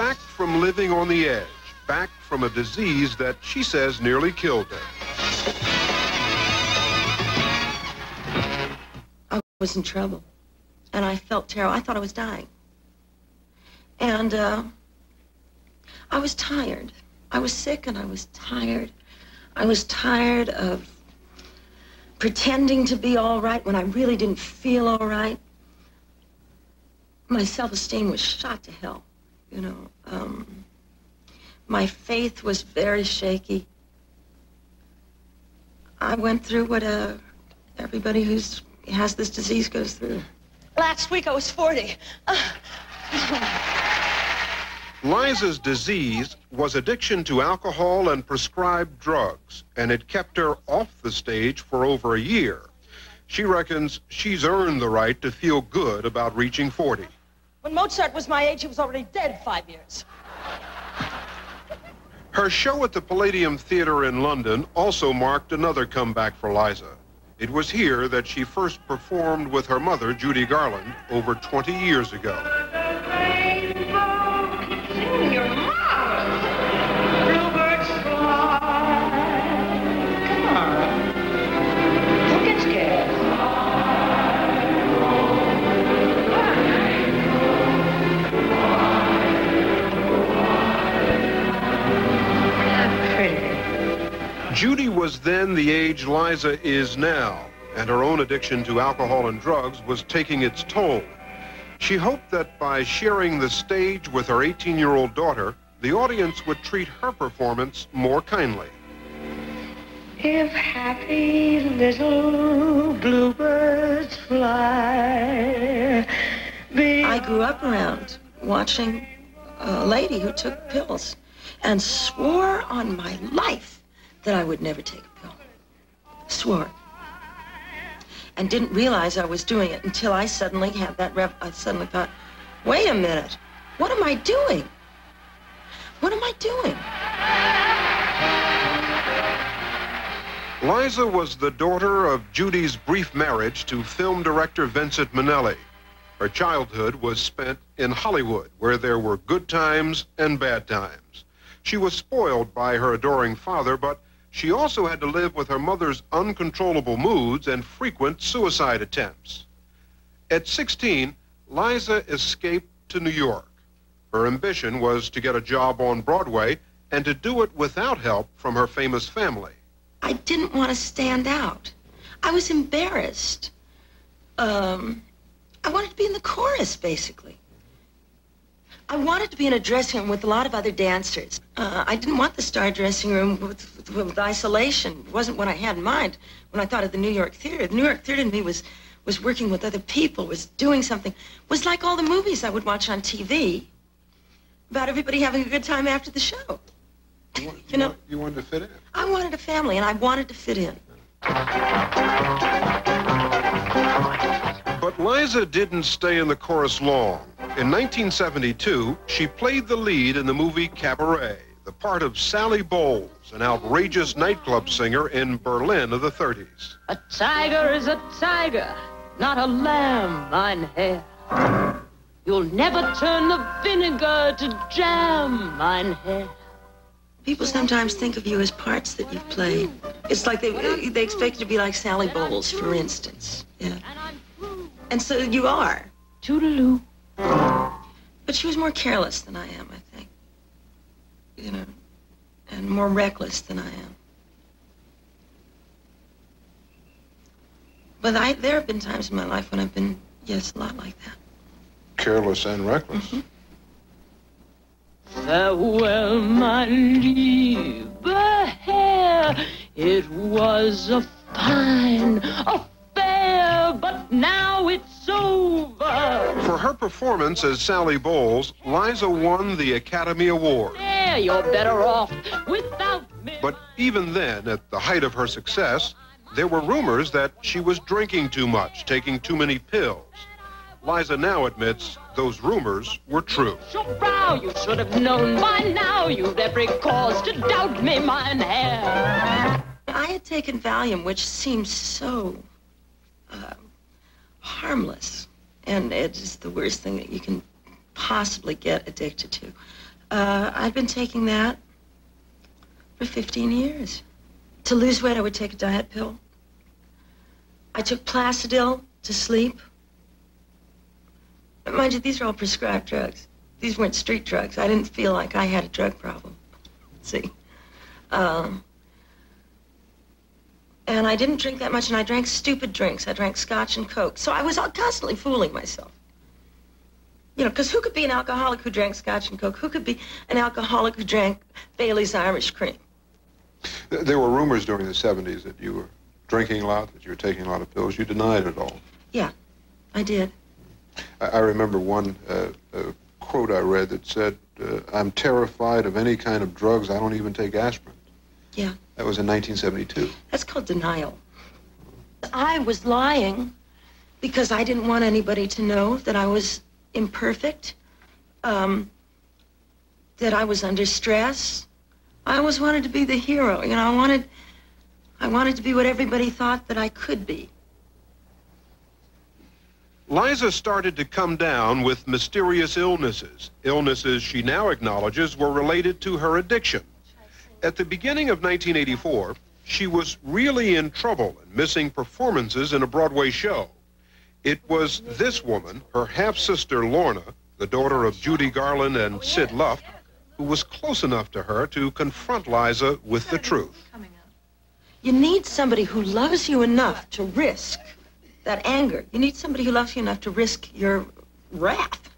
back from living on the edge, back from a disease that she says nearly killed her. I was in trouble, and I felt terrible. I thought I was dying. And uh, I was tired. I was sick and I was tired. I was tired of pretending to be all right when I really didn't feel all right. My self-esteem was shot to hell, you know. Um, my faith was very shaky. I went through what uh, everybody who has this disease goes through. Last week I was 40. Liza's disease was addiction to alcohol and prescribed drugs, and it kept her off the stage for over a year. She reckons she's earned the right to feel good about reaching 40. When Mozart was my age, he was already dead five years. Her show at the Palladium Theatre in London also marked another comeback for Liza. It was here that she first performed with her mother, Judy Garland, over 20 years ago. Then age Liza is now, and her own addiction to alcohol and drugs was taking its toll. She hoped that by sharing the stage with her 18-year-old daughter, the audience would treat her performance more kindly. If happy little bluebirds fly. I grew up around watching a lady who took pills and swore on my life that I would never take a pill. Swore. And didn't realize I was doing it until I suddenly had that rev. I suddenly thought, wait a minute, what am I doing? What am I doing? Liza was the daughter of Judy's brief marriage to film director Vincent Minnelli. Her childhood was spent in Hollywood, where there were good times and bad times. She was spoiled by her adoring father, but she also had to live with her mother's uncontrollable moods and frequent suicide attempts. At 16, Liza escaped to New York. Her ambition was to get a job on Broadway and to do it without help from her famous family. I didn't want to stand out. I was embarrassed. Um, I wanted to be in the chorus, basically. I wanted to be in a dressing room with a lot of other dancers. Uh, I didn't want the star dressing room with, with, with, isolation. It wasn't what I had in mind when I thought of the New York Theater. The New York Theater to me was, was working with other people, was doing something, was like all the movies I would watch on TV about everybody having a good time after the show. You, want, you, you know, want, you wanted to fit in. I wanted a family, and I wanted to fit in. But Liza didn't stay in the chorus long. In 1972, she played the lead in the movie Cabaret, the part of Sally Bowles, an outrageous nightclub singer in Berlin of the 30s. A tiger is a tiger, not a lamb, mein Herr. You'll never turn the vinegar to jam, mein Herr. People sometimes think of you as parts that you've played. It's like they, they expect you to be like Sally Bowles, for instance. Yeah. And so you are. Toodaloo. But she was more careless than I am, I think. You know, and more reckless than I am. But I, there have been times in my life when I've been, yes, a lot like that. Careless and reckless. Mm-hmm. Farewell, my liebe Herr. It was a fine affair, but now it's over. For her performance as Sally Bowles, Liza won the Academy Award. Yeah, you're better off without me. But even then, at the height of her success, there were rumors that she was drinking too much, taking too many pills. Liza now admits those rumors were true. Your brow, you should have known by now. You'd every cause to doubt me, mein Herr. I had taken Valium, which seems so uh, harmless, and it is the worst thing that you can possibly get addicted to. Uh, I'd been taking that for 15 years. To lose weight, I would take a diet pill. I took Placidyl to sleep. But mind you, these are all prescribed drugs. These weren't street drugs. I didn't feel like I had a drug problem. See? Um, and I didn't drink that much, and I drank stupid drinks. I drank scotch and coke. So I was constantly fooling myself. You know, because who could be an alcoholic who drank scotch and coke? Who could be an alcoholic who drank Bailey's Irish cream? There were rumors during the 70s that you were drinking a lot, that you were taking a lot of pills. You denied it all. Yeah, I did. I, I remember one uh, uh, quote I read that said, uh, I'm terrified of any kind of drugs. I don't even take aspirin. Yeah. That was in 1972. That's called denial. I was lying because I didn't want anybody to know that I was imperfect, um, that I was under stress. I always wanted to be the hero. You know, I wanted, I wanted to be what everybody thought that I could be. Liza started to come down with mysterious illnesses, illnesses she now acknowledges were related to her addiction. At the beginning of 1984, she was really in trouble and missing performances in a Broadway show. It was this woman, her half-sister Lorna, the daughter of Judy Garland and Sid Luft, who was close enough to her to confront Liza with the truth. You need somebody who loves you enough to risk that anger. You need somebody who loves you enough to risk your wrath.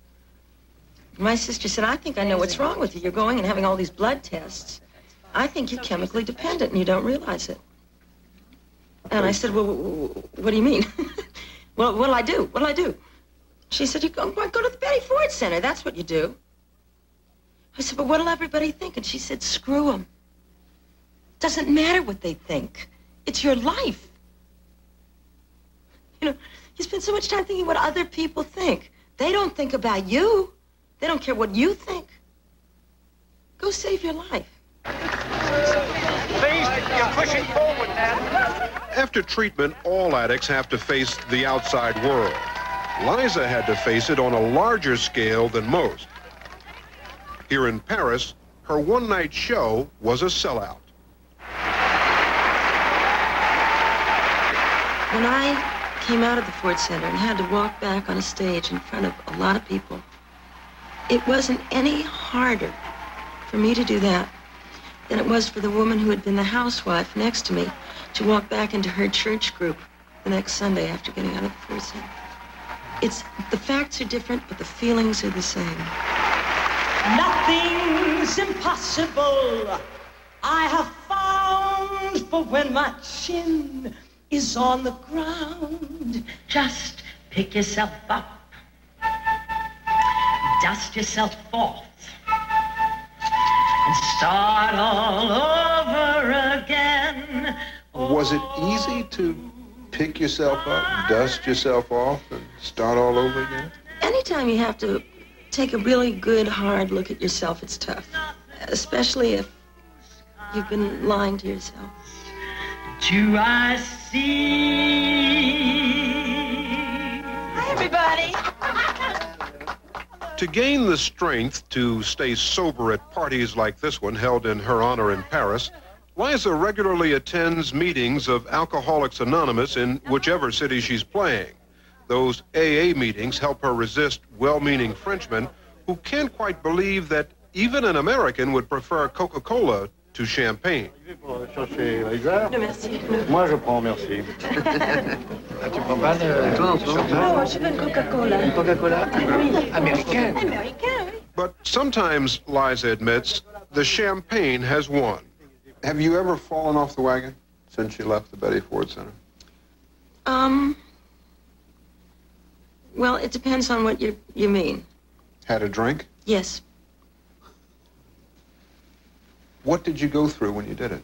My sister said, I think I know what's wrong with you. You're going and having all these blood tests. I think you're chemically dependent and you don't realize it. And I said, well, what do you mean? well, what'll I do? What'll I do? She said, you go, go to the Betty Ford Center. That's what you do. I said, but what'll everybody think? And she said, screw them. Doesn't matter what they think. It's your life. You know, you spend so much time thinking what other people think. They don't think about you. They don't care what you think. Go save your life. Please, you're pushing forward, Dad. After treatment, all addicts have to face the outside world. Liza had to face it on a larger scale than most. Here in Paris, her one-night show was a sellout. When I came out of the Ford Center and had to walk back on a stage in front of a lot of people, it wasn't any harder for me to do that than it was for the woman who had been the housewife next to me to walk back into her church group the next Sunday after getting out of the It's, the facts are different, but the feelings are the same. Nothing's impossible. I have found for when my chin is on the ground. Just pick yourself up, dust yourself off, and start all over again. Was it easy to pick yourself up, dust yourself off, and start all over again? Anytime you have to take a really good, hard look at yourself, it's tough. Especially if you've been lying to yourself. Do I see? Hi, everybody. To gain the strength to stay sober at parties like this one held in her honor in Paris, Liza regularly attends meetings of Alcoholics Anonymous in whichever city she's playing. Those AA meetings help her resist well-meaning Frenchmen who can't quite believe that even an American would prefer Coca-Cola to champagne. Pour chercher Lisa. No, merci. Moi, je prends, merci. tu prends pas de... Toi, en ce moment, Oh, je veux une Coca-Cola. Coca-Cola Américaine. Américain, oui. But sometimes, Liza admits, the champagne has won. Have you ever fallen off the wagon since you left the Betty Ford Center? Um, well, it depends on what you, you mean. Had a drink? Yes. What did you go through when you did it?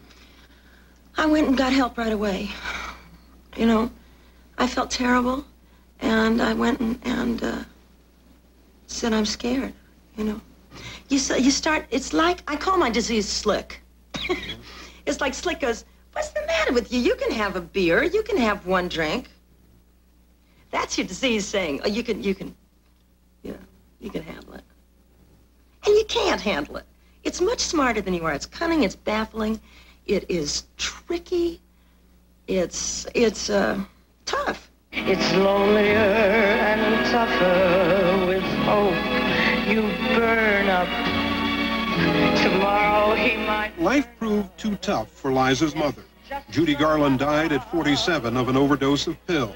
I went and got help right away. You know, I felt terrible, and I went and, and uh, said, I'm scared, you know. You, you start, it's like, I call my disease Slick. it's like Slick goes, what's the matter with you? You can have a beer. You can have one drink. That's your disease saying, oh, you can, you can, know, you can handle it. And you can't handle it. It's much smarter than you are. It's cunning, it's baffling, it is tricky, it's, it's, uh, tough. It's lonelier and tougher with hope. You burn up. Tomorrow he might. Life proved too tough for Liza's mother. Judy Garland died at 47 of an overdose of pills.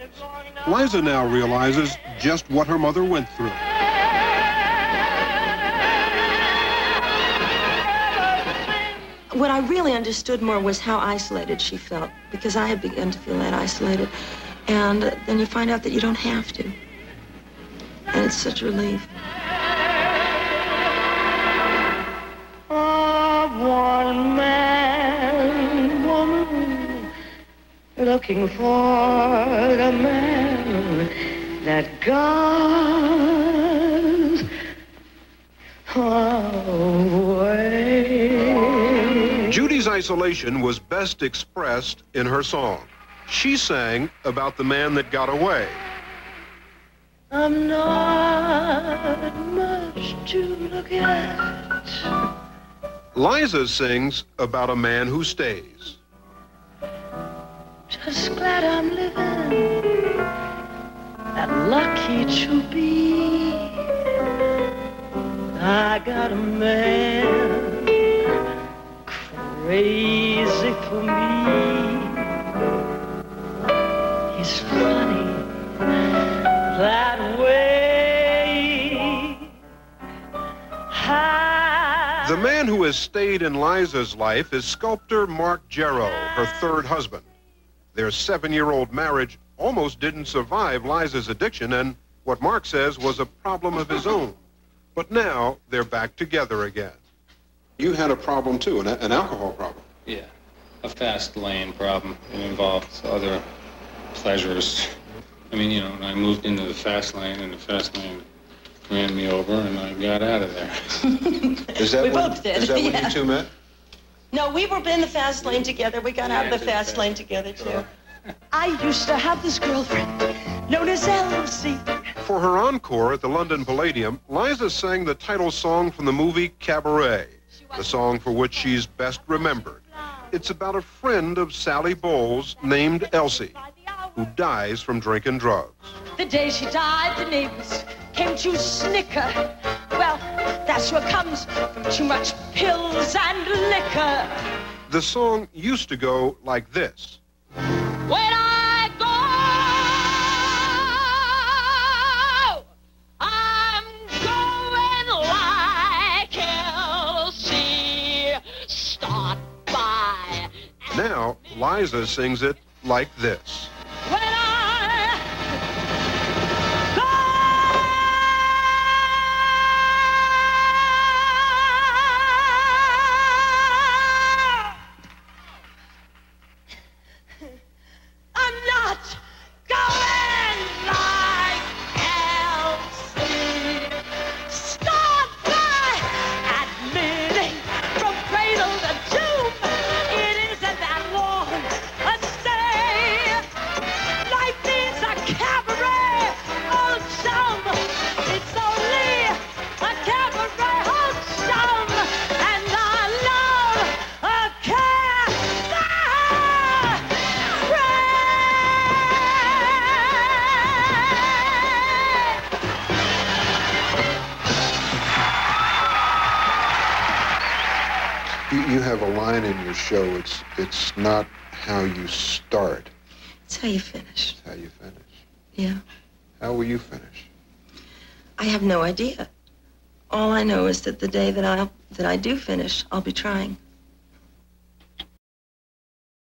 Liza now realizes just what her mother went through. What I really understood more was how isolated she felt, because I had begun to feel that isolated. And then you find out that you don't have to. And it's such a relief. One man woman looking for the man that God's isolation was best expressed in her song. She sang about the man that got away. I'm not much to look at. Liza sings about a man who stays. Just glad I'm living and lucky to be. I got a man crazy for me. He's funny that way. I The man who has stayed in Liza's life is sculptor Mark Gero, her third husband. Their seven-year-old marriage almost didn't survive Liza's addiction and what Mark says was a problem of his own. But now they're back together again. You had a problem too, an, an alcohol problem. Yeah, a fast lane problem. It involved other pleasures. I mean, you know, I moved into the fast lane, and the fast lane ran me over, and I got out of there. Is that We when, both did, Is that when yeah. you two met? No, we were in the fast lane together. We got out of the fast lane together, too. I used to have this girlfriend known as Elsie. For her encore at the London Palladium, Liza sang the title song from the movie Cabaret, the song for which she's best remembered. It's about a friend of Sally Bowles named Elsie, who dies from drinking drugs. The day she died, the neighbors came to snicker. Well, that's what comes from too much pills and liquor. The song used to go like this. Liza sings it like this. You, have a line in your show. It's it's not how you start, It's how you finish. it's how you finish. Yeah. How will you finish? I have no idea. All I know is that the day that I that I do finish, I'll be trying.